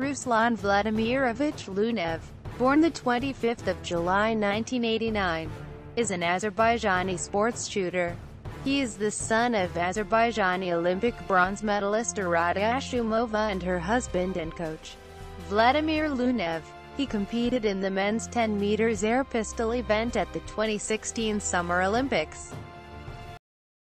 Ruslan Vladimirovich Lunev, born the 25th of July 1989, is an Azerbaijani sports shooter. He is the son of Azerbaijani Olympic bronze medalist Irada Ashumova and her husband and coach, Vladimir Lunev. He competed in the men's 10 meters air pistol event at the 2016 Summer Olympics.